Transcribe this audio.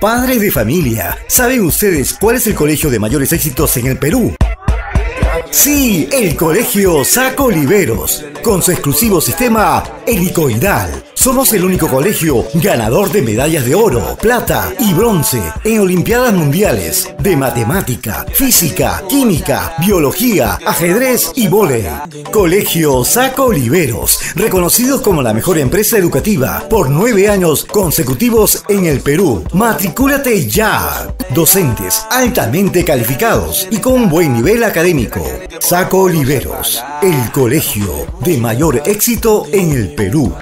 Padres de familia, ¿saben ustedes cuál es el colegio de mayores éxitos en el Perú? Sí, el Colegio Saco Oliveros, con su exclusivo sistema helicoidal. Somos el único colegio ganador de medallas de oro, plata y bronce en Olimpiadas Mundiales de Matemática, Física, Química, Biología, Ajedrez y Vóley. Colegio Saco Oliveros, reconocidos como la mejor empresa educativa por nueve años consecutivos en el Perú. Matricúlate ya. Docentes altamente calificados y con buen nivel académico. Saco Oliveros, el colegio de mayor éxito en el Perú.